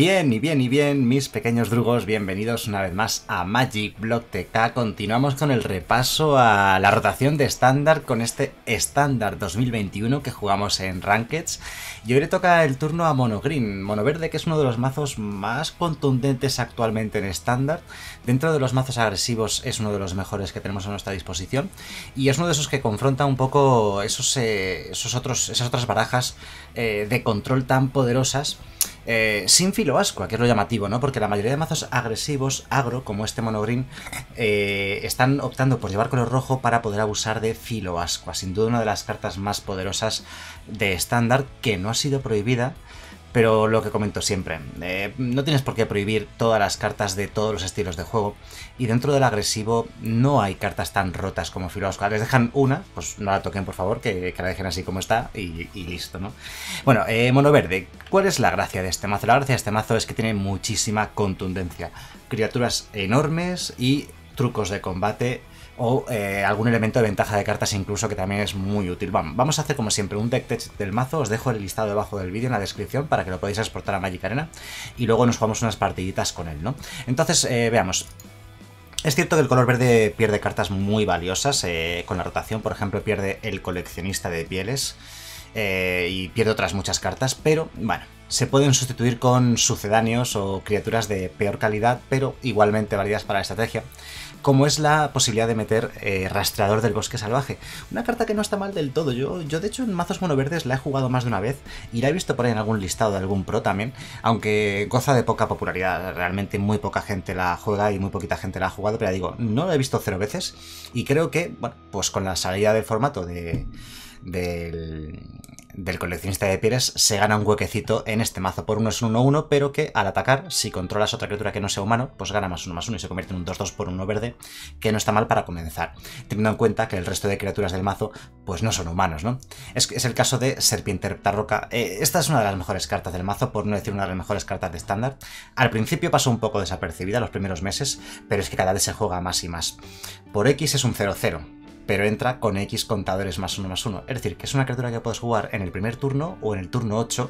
Bien, y bien, y bien, mis pequeños drugos, bienvenidos una vez más a Magic Block TK. Continuamos con el repaso a la rotación de estándar con este estándar 2021 que jugamos en Rankeds. Y hoy le toca el turno a Mono Green, Mono Verde, que es uno de los mazos más contundentes actualmente en estándar. Dentro de los mazos agresivos es uno de los mejores que tenemos a nuestra disposición. Y es uno de esos que confronta un poco esos, eh, esos otros, esas otras barajas eh, de control tan poderosas eh, sin filo ascua, que es lo llamativo, ¿no? Porque la mayoría de mazos agresivos, agro, como este monogreen, eh, están optando por llevar color rojo para poder abusar de filo ascua. Sin duda una de las cartas más poderosas de estándar que no ha sido prohibida pero lo que comento siempre, eh, no tienes por qué prohibir todas las cartas de todos los estilos de juego. Y dentro del agresivo no hay cartas tan rotas como Filosca. Les dejan una, pues no la toquen por favor, que, la dejen así como está y, listo, ¿no? Bueno, eh, Mono Verde, ¿cuál es la gracia de este mazo? La gracia de este mazo es que tiene muchísima contundencia. Criaturas enormes y trucos de combate o eh, algún elemento de ventaja de cartas incluso que también es muy útil. Vamos a hacer como siempre un deck test del mazo, os dejo el listado debajo del vídeo en la descripción para que lo podáis exportar a Magic Arena y luego nos jugamos unas partiditas con él, ¿no? Entonces, eh, veamos. Es cierto que el color verde pierde cartas muy valiosas eh, con la rotación, por ejemplo pierde el coleccionista de pieles y pierde otras muchas cartas, pero bueno, se pueden sustituir con sucedáneos o criaturas de peor calidad, pero igualmente válidas para la estrategia, como es la posibilidad de meter eh, Rastreador del Bosque Salvaje. Una carta que no está mal del todo. Yo, yo, de hecho, en mazos monoverdes la he jugado más de una vez y la he visto por ahí en algún listado de algún pro también, aunque goza de poca popularidad. Realmente muy poca gente la juega y muy poquita gente la ha jugado, pero ya digo, no la he visto cero veces y creo que, bueno, pues con la salida del formato de del, coleccionista de pieles se gana un huequecito en este mazo. Por uno es un 1-1, pero que al atacar, si controlas otra criatura que no sea humano, pues gana más 1 más 1 y se convierte en un 2-2 por 1 verde, que no está mal para comenzar. Teniendo en cuenta que el resto de criaturas del mazo, pues no son humanos, ¿no? Es, es el caso de Serpiente Reptarroca. Eh, esta es una de las mejores cartas del mazo, por no decir una de las mejores cartas de estándar. Al principio pasó un poco desapercibida los primeros meses, pero es que cada vez se juega más y más. Por X es un 0-0 pero entra con X contadores más 1 más 1. Es decir, que es una criatura que puedes jugar en el primer turno o en el turno 8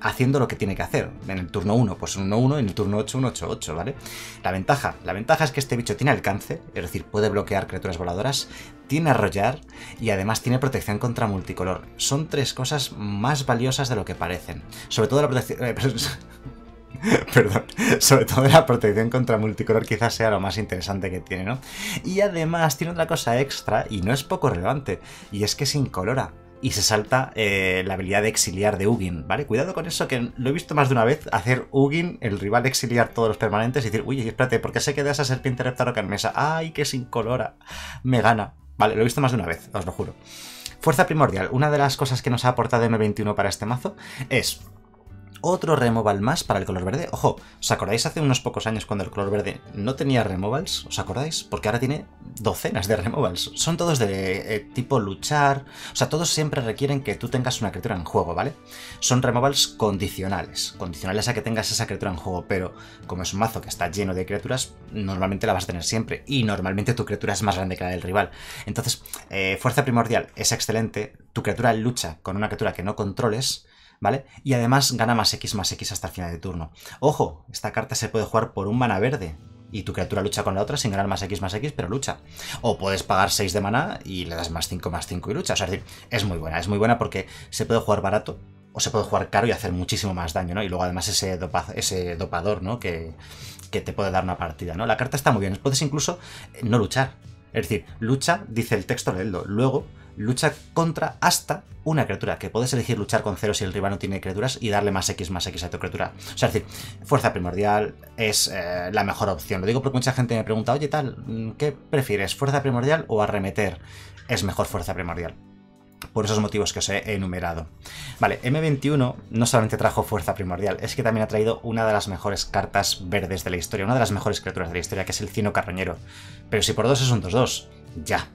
haciendo lo que tiene que hacer. En el turno 1, pues un 1-1, en el turno 8, un 8-8, ¿vale? La ventaja, la ventaja es que este bicho tiene alcance, es decir, puede bloquear criaturas voladoras, tiene arrollar y además tiene protección contra multicolor. Son tres cosas más valiosas de lo que parecen. Sobre todo la protección... Perdón, sobre todo la protección contra multicolor quizás sea lo más interesante que tiene, ¿no? Y además tiene otra cosa extra y no es poco relevante, y es que se incolora y se salta eh, la habilidad de exiliar de Ugin, ¿vale? Cuidado con eso, que lo he visto más de una vez, hacer Ugin, el rival, exiliar todos los permanentes y decir, uy, espérate, ¿por qué se queda esa serpiente reptaroca en mesa? ¡Ay, que se incolora! Me gana. Vale, lo he visto más de una vez, os lo juro. Fuerza primordial. Una de las cosas que nos ha aportado M21 para este mazo es otro removal más para el color verde. Ojo, ¿os acordáis hace unos pocos años cuando el color verde no tenía removals? ¿Os acordáis? Porque ahora tiene docenas de removals. Son todos de eh, tipo luchar. O sea, todos siempre requieren que tú tengas una criatura en juego, ¿vale? Son removals condicionales. Condicionales a que tengas esa criatura en juego, pero como es un mazo que está lleno de criaturas, normalmente la vas a tener siempre. Y normalmente tu criatura es más grande que la del rival. Entonces, eh, fuerza primordial es excelente. Tu criatura lucha con una criatura que no controles ¿vale? Y además gana más X más X hasta el final de turno. Ojo, esta carta se puede jugar por un mana verde. Y tu criatura lucha con la otra sin ganar más X más X, pero lucha. O puedes pagar 6 de mana y le das más 5 más 5 y lucha. Es decir, es muy buena. Es muy buena porque se puede jugar barato o se puede jugar caro y hacer muchísimo más daño, ¿no? Y luego además ese, ese dopador, ¿no? Que, que te puede dar una partida, ¿no? La carta está muy bien. Puedes incluso no luchar. Es decir, lucha, dice el texto, leedlo. Luego lucha contra hasta una criatura, que puedes elegir luchar con cero si el rival no tiene criaturas y darle más X más X a tu criatura. O sea, es decir, fuerza primordial es eh, la mejor opción. Lo digo porque mucha gente me pregunta, oye tal, ¿qué prefieres? ¿Fuerza primordial o arremeter? Es mejor fuerza primordial. Por esos motivos que os he enumerado. Vale, M21 no solamente trajo fuerza primordial, es que también ha traído una de las mejores cartas verdes de la historia, una de las mejores criaturas de la historia, que es el Cino Carroñero. Pero si por dos es un 2-2, ya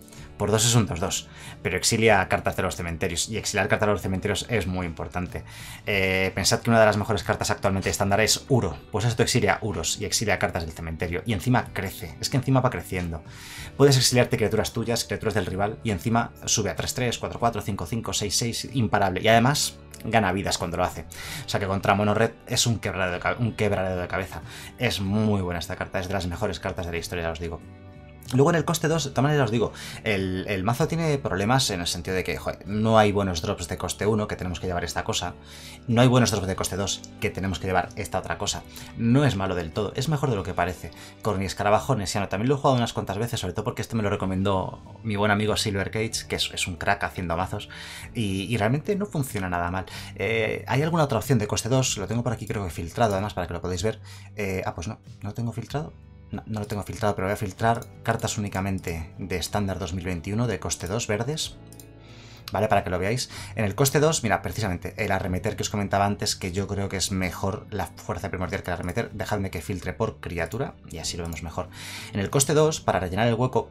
por dos es un 2-2, pero exilia cartas de los cementerios, y exiliar cartas de los cementerios es muy importante. Eh, pensad que una de las mejores cartas actualmente estándar es Uro, pues esto exilia Uros y exilia cartas del cementerio, y encima crece, es que encima va creciendo. Puedes exiliarte criaturas tuyas, criaturas del rival, y encima sube a 3-3, 4-4, 5-5, 6-6, imparable, y además gana vidas cuando lo hace. O sea que contra Mono Red es un quebradero de, un quebradero de cabeza. Es muy buena esta carta, es de las mejores cartas de la historia, ya os digo. Luego en el coste 2, de todas maneras os digo, el, mazo tiene problemas en el sentido de que no hay buenos drops de coste 1, que tenemos que llevar esta cosa. No hay buenos drops de coste 2, que tenemos que llevar esta otra cosa. No es malo del todo, es mejor de lo que parece. Corny Escarabajo Nesiano también lo he jugado unas cuantas veces, sobre todo porque este me lo recomendó mi buen amigo Silver Cage, que es, un crack haciendo mazos, y, realmente no funciona nada mal. Eh, ¿Hay alguna otra opción de coste 2? Lo tengo por aquí creo que filtrado además para que lo podáis ver. Eh, ah, pues no, no tengo filtrado no, lo tengo filtrado, pero voy a filtrar cartas únicamente de estándar 2021 de coste 2 verdes. ¿Vale? Para que lo veáis. En el coste 2, mira, precisamente el arremeter que os comentaba antes, que yo creo que es mejor la fuerza primordial que el arremeter, dejadme que filtre por criatura y así lo vemos mejor. En el coste 2, para rellenar el hueco,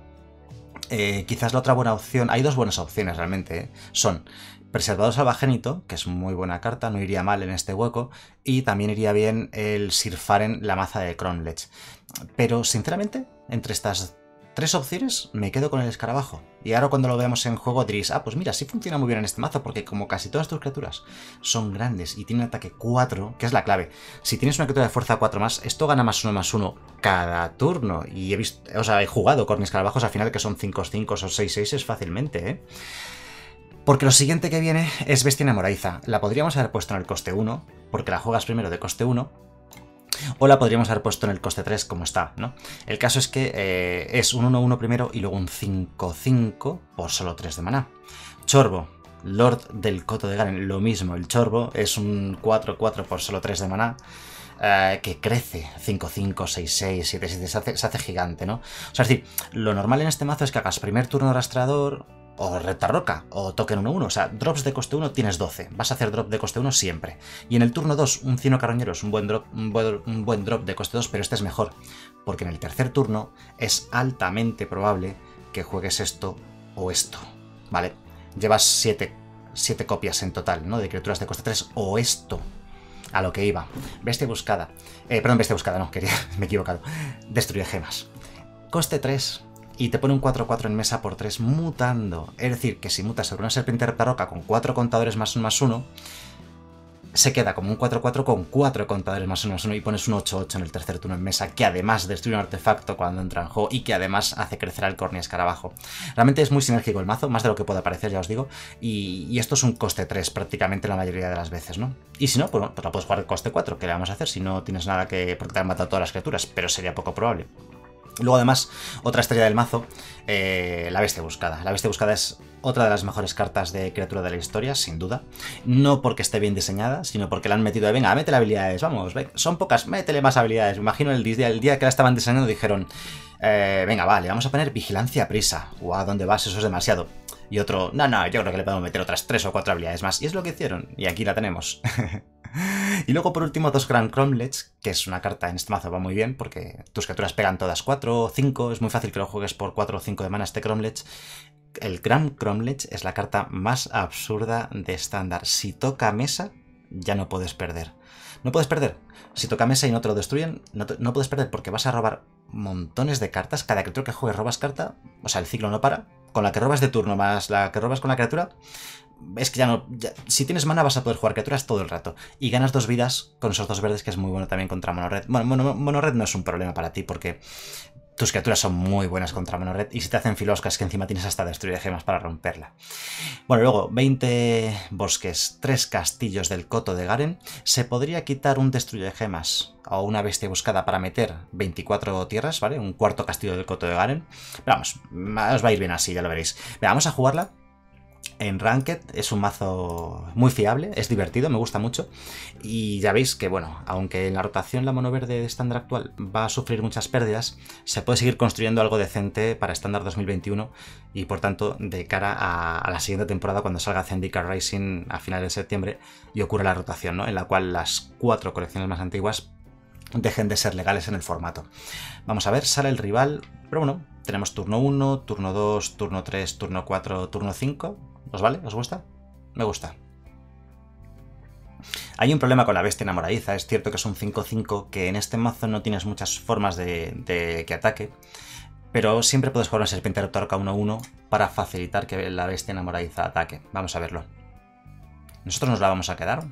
eh, quizás la otra buena opción, hay dos buenas opciones realmente, ¿eh? son Preservado Salvagénito, que es muy buena carta, no iría mal en este hueco, y también iría bien el Sirfaren, la maza de Kronlech. Pero, sinceramente, entre estas tres opciones me quedo con el escarabajo. Y ahora cuando lo veamos en juego diréis, ah, pues mira, sí funciona muy bien en este mazo, porque como casi todas tus criaturas son grandes y tienen ataque 4, que es la clave. Si tienes una criatura de fuerza 4 más, esto gana más 1 más 1 cada turno. Y he visto, o sea, he jugado con escarabajos al final que son 5 5 o 6 6 fácilmente, ¿eh? Porque lo siguiente que viene es Bestia Enamoradiza. La podríamos haber puesto en el coste 1, porque la juegas primero de coste 1, o la podríamos haber puesto en el coste 3 como está, ¿no? El caso es que eh, es un 1-1 primero y luego un 5-5 por solo 3 de maná. Chorbo, Lord del Coto de Garen, lo mismo, el Chorbo es un 4-4 por solo 3 de maná. Eh, que crece 5-5, 6-6, 7-7, se hace, se hace gigante, ¿no? O sea, es decir, lo normal en este mazo es que hagas primer turno rastrador, o Recta Roca, o Token 1-1. O sea, drops de coste 1 tienes 12. Vas a hacer drop de coste 1 siempre. Y en el turno 2, un Cino Carroñero es un buen, drop, un buen, drop de coste 2, pero este es mejor. Porque en el tercer turno es altamente probable que juegues esto o esto. ¿Vale? Llevas 7 copias en total, ¿no? De criaturas de coste 3 o esto. A lo que iba. Bestia buscada. Eh, perdón, bestia buscada, no, quería, me he equivocado. Destruye gemas. Coste 3 y te pone un 4-4 en mesa por 3 mutando. Es decir, que si mutas sobre una serpiente roca con 4 contadores más 1 más 1, se queda como un 4-4 con 4 contadores más 1 más 1 y pones un 8-8 en el tercer turno en mesa, que además destruye un artefacto cuando entra en juego y que además hace crecer al Corny Escarabajo. Realmente es muy sinérgico el mazo, más de lo que pueda parecer, ya os digo, y, esto es un coste 3 prácticamente la mayoría de las veces, ¿no? Y si no, pues, pues la puedes jugar el coste 4, que le vamos a hacer si no tienes nada que... porque te han matado todas las criaturas, pero sería poco probable. Luego además, otra estrella del mazo, eh, la bestia buscada. La bestia buscada es otra de las mejores cartas de criatura de la historia, sin duda. No porque esté bien diseñada, sino porque la han metido de, venga, métele habilidades, vamos, son pocas, métele más habilidades. Me imagino el día, el día que la estaban diseñando dijeron, eh, venga, vale, vamos a poner vigilancia prisa. Guau, ¿dónde vas? Eso es demasiado. Y otro, no, no, yo creo que le podemos meter otras tres o cuatro habilidades más. Y es lo que hicieron. Y aquí la tenemos. Y luego por último dos Grand Cromlechs, que es una carta en este mazo va muy bien porque tus criaturas pegan todas 4 o 5, es muy fácil que lo juegues por 4 o 5 de mana este Cromlech. El Grand Cromlech es la carta más absurda de estándar. Si toca mesa, ya no puedes perder. No puedes perder. Si toca mesa y no te lo destruyen, no, no puedes perder porque vas a robar montones de cartas. Cada criatura que juegues robas carta, o sea, el ciclo no para. Con la que robas de turno más la que robas con la criatura, es que ya no. si tienes mana vas a poder jugar criaturas todo el rato. Y ganas dos vidas con esos dos verdes, que es muy bueno también contra Monored. Bueno, Monored no es un problema para ti porque tus criaturas son muy buenas contra Monored. Y si te hacen filoscas, que encima tienes hasta destruir gemas para romperla. Bueno, luego, 20 bosques, 3 castillos del Coto de Garen. Se podría quitar un destruye gemas o una bestia buscada para meter 24 tierras, ¿vale? Un cuarto castillo del Coto de Garen. Pero vamos, os va a ir bien así, ya lo veréis. vamos a jugarla en Ranked es un mazo muy fiable, es divertido, me gusta mucho. Y ya veis que, bueno, aunque en la rotación la mono verde de estándar actual va a sufrir muchas pérdidas, se puede seguir construyendo algo decente para estándar 2021 y por tanto de cara a, la siguiente temporada cuando salga Zendikar Rising a finales de septiembre y ocurra la rotación, ¿no? En la cual las cuatro colecciones más antiguas dejen de ser legales en el formato. Vamos a ver, sale el rival, pero bueno, tenemos turno 1, turno 2, turno 3, turno 4, turno 5. ¿Os vale? ¿Os gusta? Me gusta. Hay un problema con la bestia enamoradiza, es cierto que es un 5-5, que en este mazo no tienes muchas formas de, que ataque, pero siempre puedes jugar una serpiente Torca 1-1 para facilitar que la bestia enamoradiza ataque. Vamos a verlo. Nosotros nos la vamos a quedar.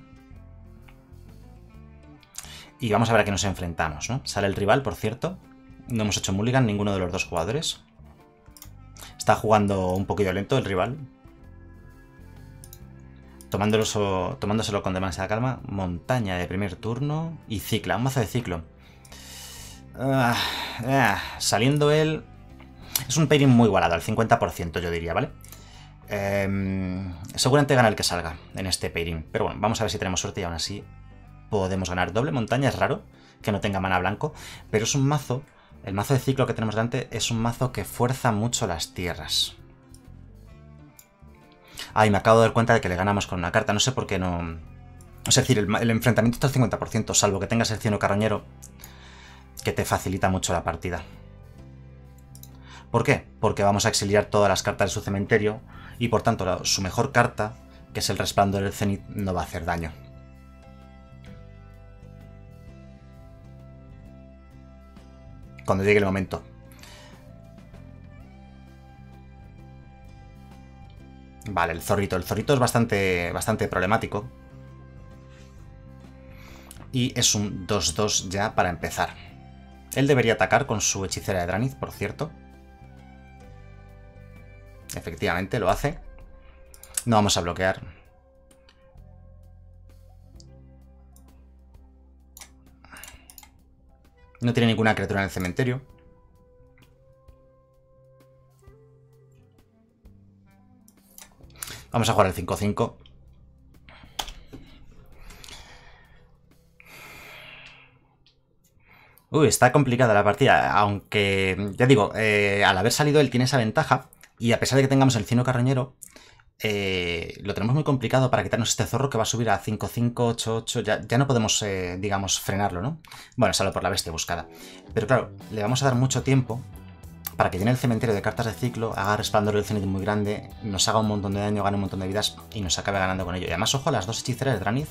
Y vamos a ver a qué nos enfrentamos, ¿no? Sale el rival, por cierto. No hemos hecho mulligan ninguno de los dos jugadores. Está jugando un poquito lento el rival. Tomándolo, tomándoselo con demasiada calma. Montaña de primer turno. Y cicla, un mazo de ciclo. Ah, ah, saliendo él... Es un pairing muy igualado, al 50% yo diría, ¿vale? Em, seguramente gana el que salga en este pairing. Pero bueno, vamos a ver si tenemos suerte y aún así podemos ganar. Doble montaña es raro que no tenga mana blanco, pero es un mazo, el mazo de ciclo que tenemos delante es un mazo que fuerza mucho las tierras. Ay, me acabo de dar cuenta de que le ganamos con una carta, no sé por qué no... Es decir, el, enfrentamiento está al 50%, salvo que tengas el cieno carroñero, que te facilita mucho la partida. ¿Por qué? Porque vamos a exiliar todas las cartas de su cementerio y por tanto su mejor carta, que es el resplandor del cenit, no va a hacer daño. Cuando llegue el momento. Vale, el zorrito. El zorrito es bastante, bastante problemático. Y es un 2-2 ya para empezar. Él debería atacar con su hechicera de Draniz, por cierto. Efectivamente, lo hace. No vamos a bloquear. No tiene ninguna criatura en el cementerio. Vamos a jugar el 5-5. Uy, está complicada la partida, aunque, ya digo, eh, al haber salido él tiene esa ventaja, y a pesar de que tengamos el cino carroñero, eh, lo tenemos muy complicado para quitarnos este zorro que va a subir a 5, 5, 8, 8. Ya, no podemos, eh, digamos, frenarlo, ¿no? Bueno, solo por la bestia buscada. Pero claro, le vamos a dar mucho tiempo para que llene el cementerio de cartas de ciclo, haga resplandor del cenit muy grande, nos haga un montón de daño, gane un montón de vidas y nos acabe ganando con ello. Y además, ojo, las dos hechiceras de Draniz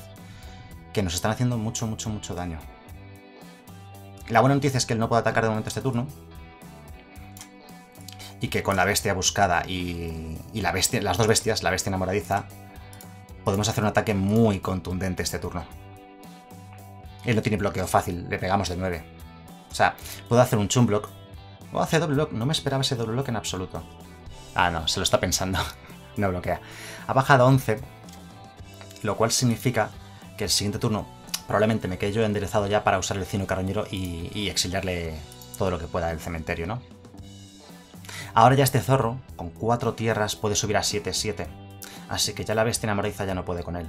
que nos están haciendo mucho, mucho, mucho daño. La buena noticia es que él no puede atacar de momento este turno, y que con la bestia buscada y, bestia, las dos bestias, la bestia enamoradiza, podemos hacer un ataque muy contundente este turno. Él no tiene bloqueo fácil, le pegamos de 9. O sea, puedo hacer un chumblock. O hace doble block, no me esperaba ese doble block en absoluto. Ah, no, se lo está pensando. no bloquea. Ha bajado a 11, lo cual significa que el siguiente turno probablemente me quede yo enderezado ya para usar el cino carroñero y, exiliarle todo lo que pueda del cementerio, ¿no? Ahora ya este zorro, con cuatro tierras, puede subir a 7-7. Así que ya la bestia enamoradiza ya no puede con él.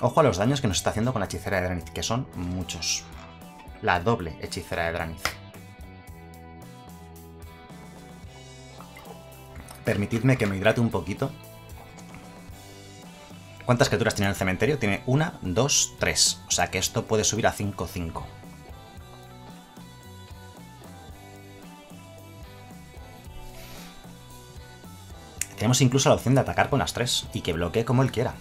Ojo a los daños que nos está haciendo con la hechicera de Dranith, que son muchos. La doble hechicera de Dranith. Permitidme que me hidrate un poquito. ¿Cuántas criaturas tiene el cementerio? Tiene una, dos, tres. O sea que esto puede subir a 5-5. Tenemos incluso la opción de atacar con las tres y que bloquee como él quiera.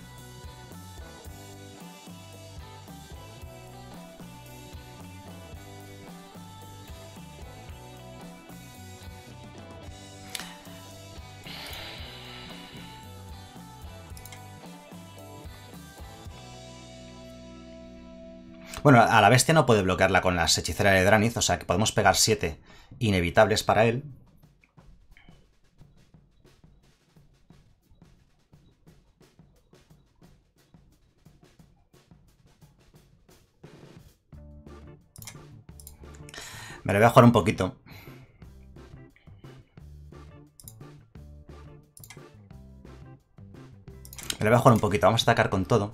Bueno, a la bestia no puede bloquearla con las hechiceras de Draniz, o sea que podemos pegar 7 inevitables para él, Me lo voy a jugar un poquito. Me lo voy a jugar un poquito. Vamos a atacar con todo.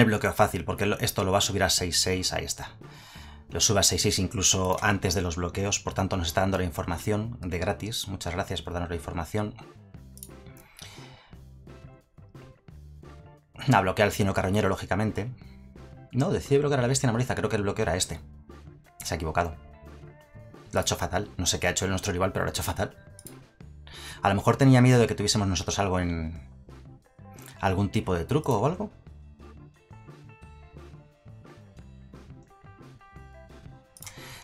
Tiene bloqueo fácil, porque esto lo va a subir a 6-6. Ahí está. Lo sube a 6-6 incluso antes de los bloqueos. Por tanto, nos está dando la información de gratis. Muchas gracias por darnos la información. A bloquear el cino carroñero, lógicamente. No, decide bloquear a la bestia enamoriza. Creo que el bloqueo era este. Se ha equivocado. Lo ha hecho fatal. No sé qué ha hecho el nuestro rival, pero lo ha hecho fatal. A lo mejor tenía miedo de que tuviésemos nosotros algo en... ¿Algún tipo de truco o algo?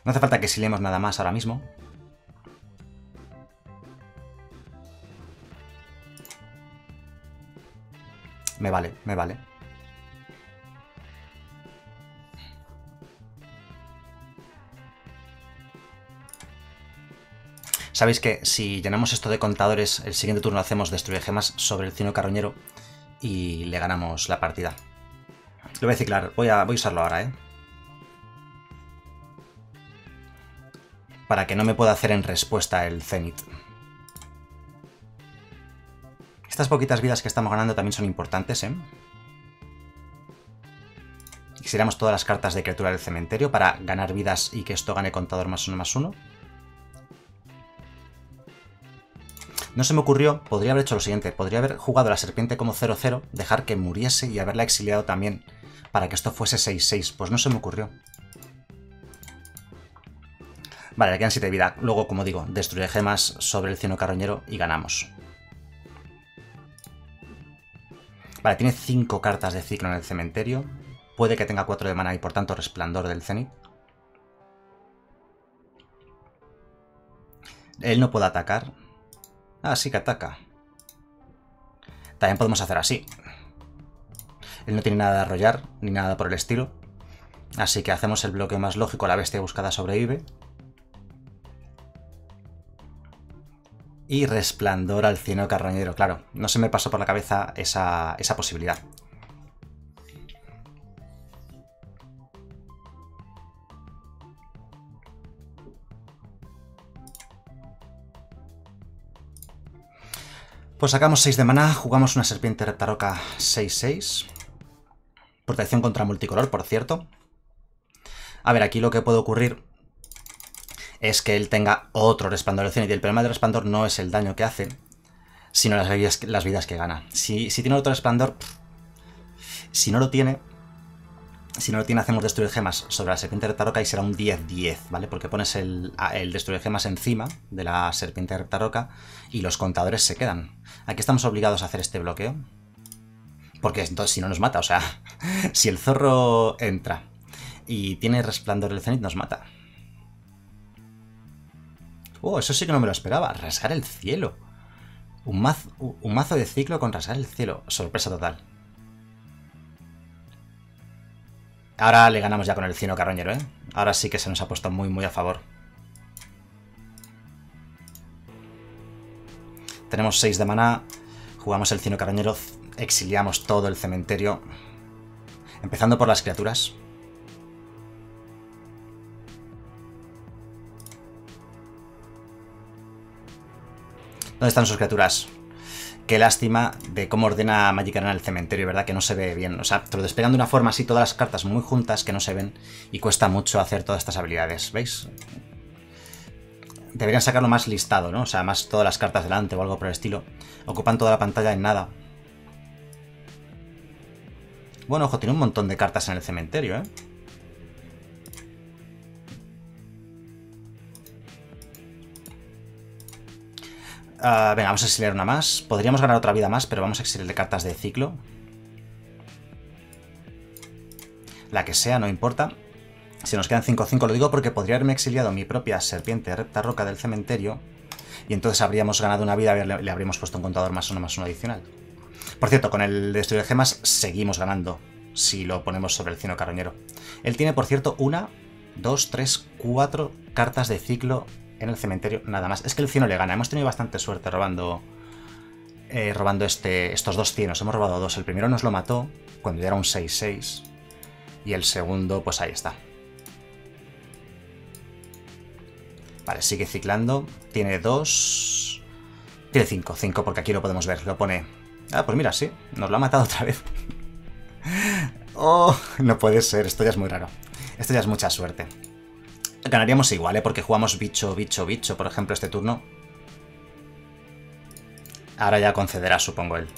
No hace falta que silemos nada más ahora mismo. Me vale, me vale. Sabéis que si llenamos esto de contadores, el siguiente turno hacemos destruir gemas sobre el cino carroñero y le ganamos la partida. Lo voy a ciclar, voy a, voy a usarlo ahora, ¿eh? Para que no me pueda hacer en respuesta el Zenith. Estas poquitas vidas que estamos ganando también son importantes, ¿eh? Quisiéramos todas las cartas de criatura del cementerio para ganar vidas y que esto gane contador más uno más uno. No se me ocurrió, podría haber hecho lo siguiente, podría haber jugado la serpiente como 0-0, dejar que muriese y haberla exiliado también, para que esto fuese 6-6, pues no se me ocurrió. Vale, le quedan 7 de vida. Luego, como digo, destruye gemas sobre el cieno carroñero y ganamos. Vale, tiene 5 cartas de ciclo en el cementerio. Puede que tenga 4 de mana y por tanto resplandor del cenit. Él no puede atacar, Ah, sí que ataca. También podemos hacer así. Él no tiene nada de arrollar, ni nada por el estilo. Así que hacemos el bloque más lógico, la bestia buscada sobrevive. Y resplandor al cieno carroñero, claro. No se me pasó por la cabeza esa, esa posibilidad. Pues sacamos 6 de maná, jugamos una serpiente reptaroca 6-6. Protección contra multicolor, por cierto. A ver, aquí lo que puede ocurrir es que él tenga otro resplandor de Y el problema del resplandor no es el daño que hace, sino las vidas, las vidas que gana. Si, si tiene otro resplandor, si no lo tiene, si no lo tiene, hacemos destruir gemas sobre la serpiente reptaroca y será un 10-10, ¿vale? Porque pones el, el, destruir gemas encima de la serpiente reptaroca y los contadores se quedan. Aquí estamos obligados a hacer este bloqueo. Porque entonces si no nos mata, o sea, si el zorro entra y tiene resplandor del cenit, nos mata. Oh, eso sí que no me lo esperaba. Rasgar el cielo. Un mazo, un mazo de ciclo con rasgar el cielo. Sorpresa total. Ahora le ganamos ya con el cino carroñero, ¿eh? Ahora sí que se nos ha puesto muy, muy a favor. Tenemos 6 de maná, jugamos el cino carroñero, exiliamos todo el cementerio. Empezando por las criaturas. ¿Dónde están sus criaturas? Qué lástima de cómo ordena Magic Arena el cementerio, ¿verdad? Que no se ve bien. O sea, te lo despegan de una forma así, todas las cartas muy juntas que no se ven y cuesta mucho hacer todas estas habilidades, ¿veis? Deberían sacarlo más listado, ¿no? O sea, más todas las cartas delante o algo por el estilo. Ocupan toda la pantalla en nada. Bueno, ojo, tiene un montón de cartas en el cementerio, ¿eh? Uh, venga, vamos a exiliar una más. Podríamos ganar otra vida más, pero vamos a exiliar cartas de ciclo. La que sea, no importa. Si nos quedan 5-5, lo digo porque podría haberme exiliado mi propia serpiente recta roca del cementerio y entonces habríamos ganado una vida y le, habríamos puesto un contador más uno más uno adicional. Por cierto, con el destruir de gemas seguimos ganando si lo ponemos sobre el cino carroñero. Él tiene, por cierto, una, dos, tres, cuatro cartas de ciclo en el cementerio, nada más. Es que el cieno le gana. Hemos tenido bastante suerte robando eh, robando este, estos dos cienos. Hemos robado dos. El primero nos lo mató cuando ya era un 6-6. Y el segundo, pues ahí está. Vale, sigue ciclando. Tiene dos... Tiene cinco, cinco, porque aquí lo podemos ver. Lo pone... Ah, pues mira, sí. Nos lo ha matado otra vez. oh, no puede ser. Esto ya es muy raro. Esto ya es mucha suerte. Ganaríamos igual, ¿eh? Porque jugamos bicho, bicho, bicho, por ejemplo, este turno. Ahora ya concederá, supongo él.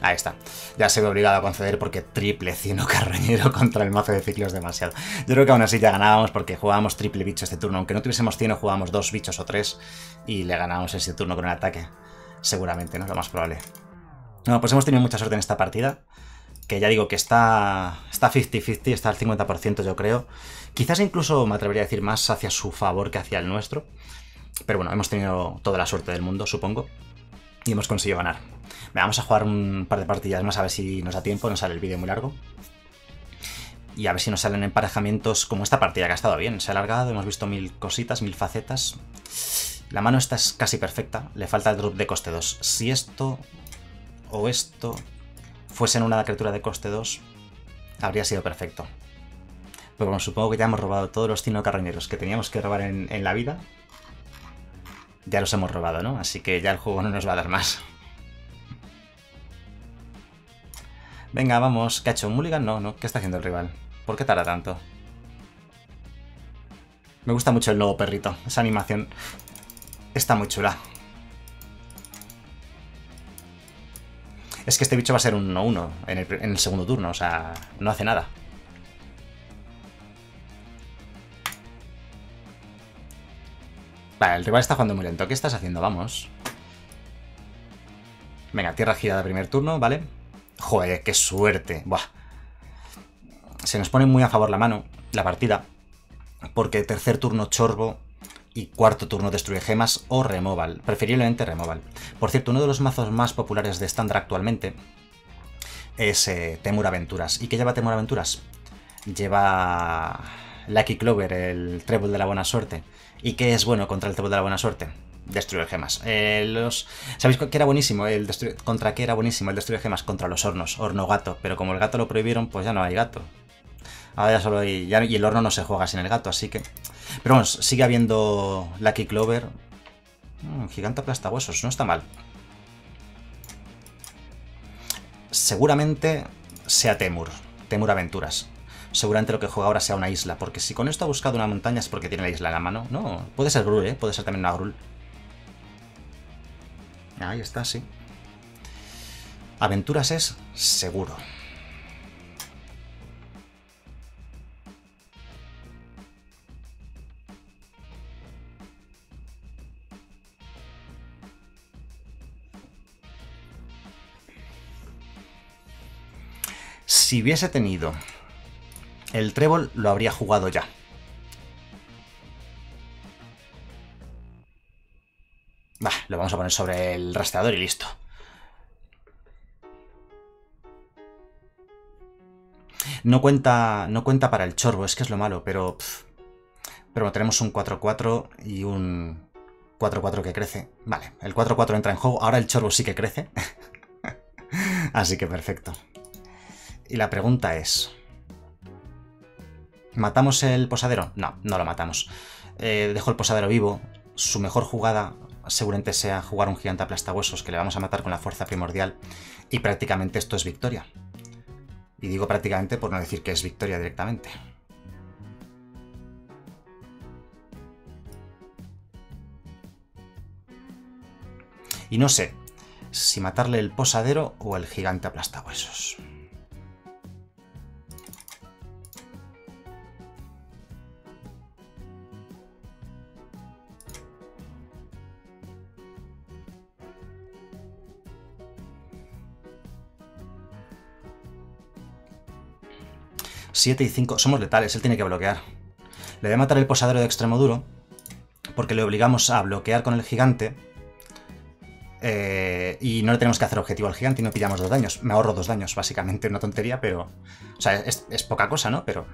Ahí está. Ya se ve obligado a conceder porque triple cino carroñero contra el mazo de ciclos demasiado. Yo creo que aún así ya ganábamos porque jugábamos triple bicho este turno. Aunque no tuviésemos cino, jugábamos dos bichos o tres y le ganábamos ese turno con el ataque. Seguramente, ¿no? Lo más probable. No, pues hemos tenido mucha suerte en esta partida que ya digo que está está 50-50, está al 50% yo creo. Quizás incluso me atrevería a decir más hacia su favor que hacia el nuestro. Pero bueno, hemos tenido toda la suerte del mundo, supongo. Y hemos conseguido ganar. Vamos a jugar un par de partidas más a ver si nos da tiempo, no sale el vídeo muy largo. Y a ver si nos salen emparejamientos como esta partida que ha estado bien. Se ha alargado, hemos visto mil cositas, mil facetas. La mano esta es casi perfecta, le falta el drop de coste 2. Si esto o esto fuesen una criatura de coste 2, habría sido perfecto. Pero bueno, supongo que ya hemos robado todos los cino carroñeros que teníamos que robar en, la vida. Ya los hemos robado, ¿no? Así que ya el juego no nos va a dar más. Venga, vamos. ¿Qué ha hecho? ¿Un mulligan? No, no. ¿Qué está haciendo el rival? ¿Por qué tarda tanto? Me gusta mucho el nuevo perrito. Esa animación está muy chula. Es que este bicho va a ser un 1-1 en, el, segundo turno, o sea, no hace nada. Vale, el rival está jugando muy lento. ¿Qué estás haciendo? Vamos. Venga, tierra girada primer turno, ¿vale? Joder, qué suerte. Buah. Se nos pone muy a favor la mano, la partida. Porque tercer turno chorbo y cuarto turno destruye gemas o removal. Preferiblemente removal. Por cierto, uno de los mazos más populares de estándar actualmente es eh, Temur Aventuras. ¿Y qué lleva Temur Aventuras? Lleva Lucky Clover, el trébol de la buena suerte. ¿Y qué es bueno contra el trébol de la buena suerte? destruir gemas. Eh, los... ¿Sabéis que era buenísimo? El ¿Contra qué era buenísimo el destruir gemas? Contra los hornos, horno gato. Pero como el gato lo prohibieron, pues ya no hay gato. Ahora ya solo hay... y el horno no se juega sin el gato, así que... Pero bueno, sigue habiendo Lucky Clover. Mm, gigante aplasta huesos, no está mal. Seguramente sea Temur. Temur Aventuras. Seguramente lo que juega ahora sea una isla, porque si con esto ha buscado una montaña es porque tiene la isla en la mano. No, puede ser Grul, ¿eh? Puede ser también una Grul. Ahí está, sí. Aventuras es seguro. Si hubiese tenido el trébol, lo habría jugado ya. lo vamos a poner sobre el rastreador y listo. No cuenta, no cuenta para el chorbo, es que es lo malo, pero... pero tenemos un 4-4 y un 4-4 que crece. Vale, el 4-4 entra en juego, ahora el chorbo sí que crece. Así que perfecto. Y la pregunta es... ¿Matamos el posadero? No, no lo matamos. Eh, dejo el posadero vivo. Su mejor jugada seguramente sea jugar un gigante aplastahuesos que le vamos a matar con la fuerza primordial y prácticamente esto es victoria. Y digo prácticamente por no decir que es victoria directamente. Y no sé si matarle el posadero o el gigante aplastahuesos. 7 y 5. Somos letales, él tiene que bloquear. Le voy a matar el posadero de extremo duro. Porque le obligamos a bloquear con el gigante. Eh, y no le tenemos que hacer objetivo al gigante y no pillamos dos daños. Me ahorro dos daños, básicamente. Una tontería, pero... O sea, es, poca cosa, ¿no? Pero...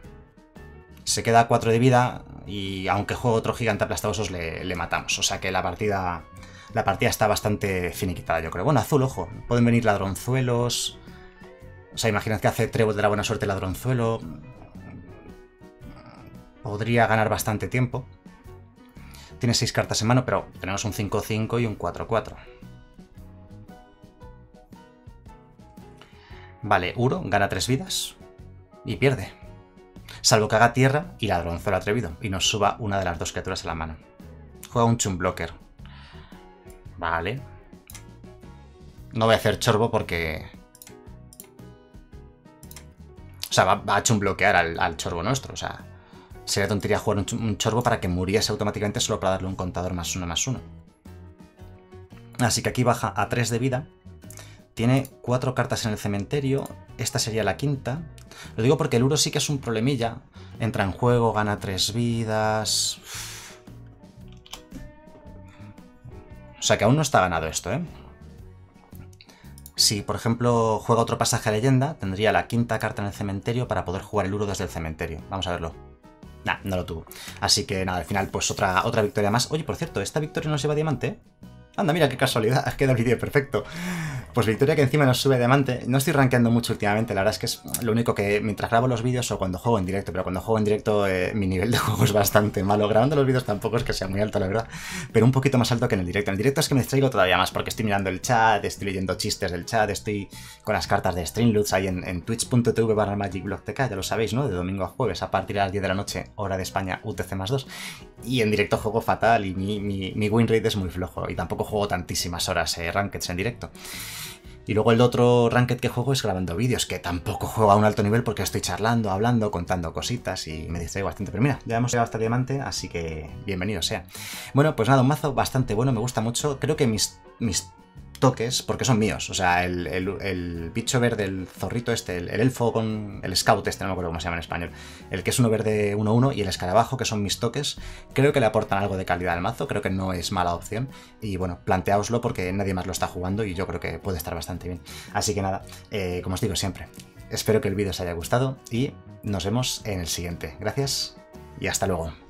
Se queda a 4 de vida y aunque juegue otro gigante aplastadosos le, le matamos. O sea que la partida... La partida está bastante finiquitada, yo creo. Bueno, azul, ojo. Pueden venir ladronzuelos... O sea, imaginad que hace Trébol de la Buena Suerte Ladronzuelo. Podría ganar bastante tiempo. Tiene 6 cartas en mano, pero tenemos un 5-5 y un 4-4. Vale, Uro gana 3 vidas y pierde. Salvo que haga tierra y ladronzuelo atrevido y nos suba una de las dos criaturas a la mano. Juega un Chumblocker. Vale. No voy a hacer chorbo porque o sea, va, a chumbloquear al, al chorbo nuestro. O sea, sería tontería jugar un, chorbo para que muriese automáticamente solo para darle un contador más uno más uno. Así que aquí baja a 3 de vida. Tiene 4 cartas en el cementerio. Esta sería la quinta. Lo digo porque el Uro sí que es un problemilla. Entra en juego, gana 3 vidas. O sea que aún no está ganado esto, ¿eh? Si por ejemplo juega otro pasaje a leyenda, tendría la quinta carta en el cementerio para poder jugar el Uro desde el cementerio. Vamos a verlo. Nah, no lo tuvo. Así que nada, al final pues otra, otra victoria más. Oye, por cierto, ¿esta victoria no se va a diamante? Anda, mira qué casualidad, queda el vídeo perfecto. Pues victoria que encima nos sube diamante. No estoy rankeando mucho últimamente, la verdad es que es lo único que mientras grabo los vídeos o cuando juego en directo, pero cuando juego en directo eh, mi nivel de juego es bastante malo. Grabando los vídeos tampoco es que sea muy alto, la verdad, pero un poquito más alto que en el directo. En el directo es que me distraigo todavía más porque estoy mirando el chat, estoy leyendo chistes del chat, estoy con las cartas de Streamloots ahí en, twitch.tv barra magicblogtk, ya lo sabéis, ¿no? De domingo a jueves a partir de las 10 de la noche, hora de España, UTC más 2. Y en directo juego fatal y mi, mi, win rate es muy flojo y tampoco juego tantísimas horas eh, rankeds en directo. Y luego el otro ranked que juego es grabando vídeos, que tampoco juego a un alto nivel porque estoy charlando, hablando, contando cositas y me distraigo bastante. Pero mira, ya hemos llegado hasta diamante, así que bienvenido sea. Bueno, pues nada, un mazo bastante bueno, me gusta mucho. Creo que mis, mis toques, porque son míos. O sea, el, bicho verde, el zorrito este, el, elfo con el scout este, no me acuerdo cómo se llama en español. El que es uno verde 1-1 y el escarabajo, que son mis toques, creo que le aportan algo de calidad al mazo, creo que no es mala opción. Y bueno, planteaoslo porque nadie más lo está jugando y yo creo que puede estar bastante bien. Así que nada, eh, como os digo siempre, espero que el vídeo os haya gustado y nos vemos en el siguiente. Gracias y hasta luego.